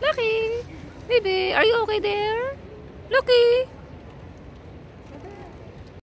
Lucky! Baby, are you okay there? Lucky!